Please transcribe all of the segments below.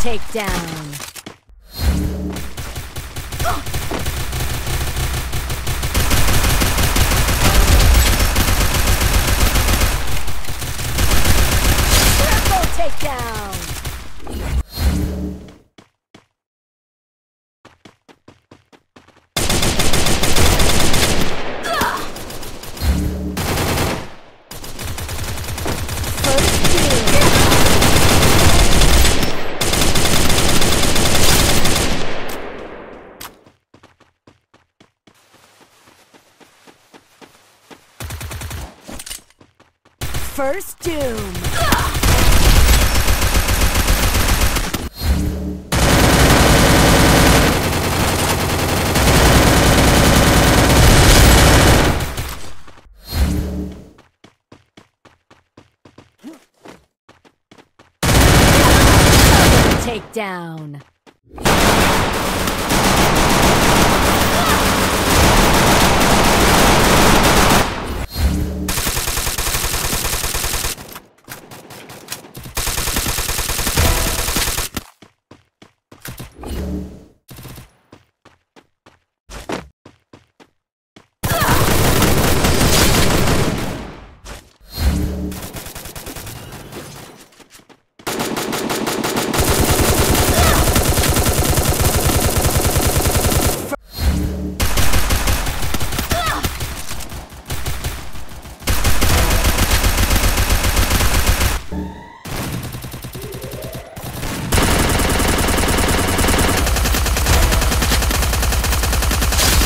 takedown. Triple takedown. First two. First doom. Takedown.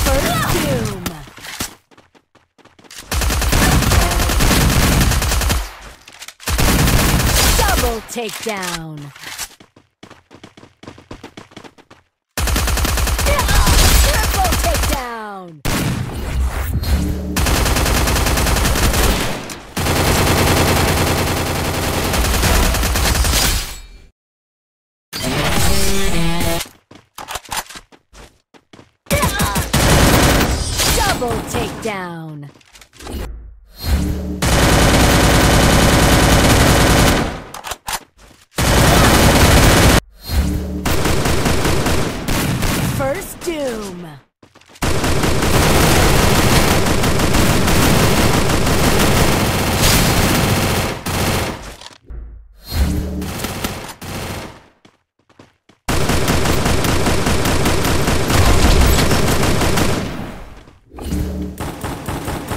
First doom. Double takedown. Triple takedown. Double takedown. Doom.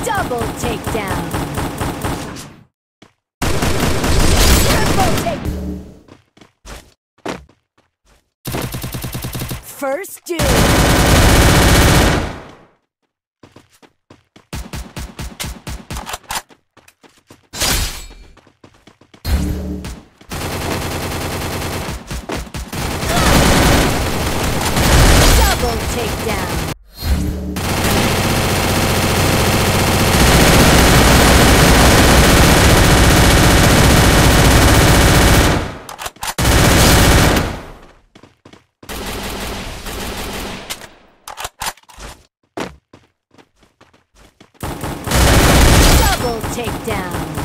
Double takedown. First doom. Double takedown. Double takedown.